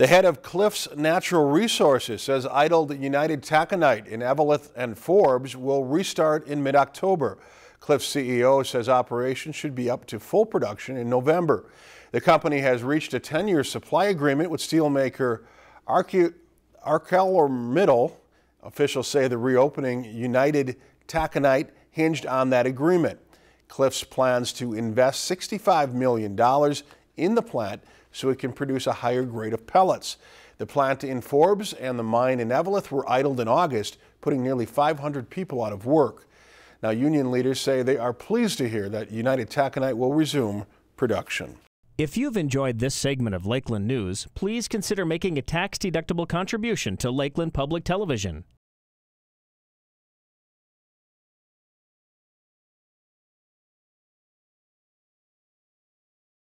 The head of Cliffs Natural Resources says idled United Taconite in Eveleth and Forbes will restart in mid-October. Cliffs CEO says operations should be up to full production in November. The company has reached a 10-year supply agreement with steelmaker ArcelorMittal. Officials say the reopening United Taconite hinged on that agreement. Cliffs plans to invest $65 million in the plant so it can produce a higher grade of pellets. The plant in Forbes and the mine in Eveleth were idled in August, putting nearly 500 people out of work. Now, union leaders say they are pleased to hear that United Taconite will resume production. If you've enjoyed this segment of Lakeland News, please consider making a tax-deductible contribution to Lakeland Public Television.